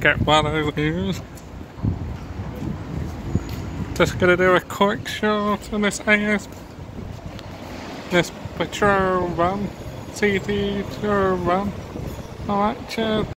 get one of these. Just gonna do a quick shot on this AS, this patrol run, CT run. Alright, cheers.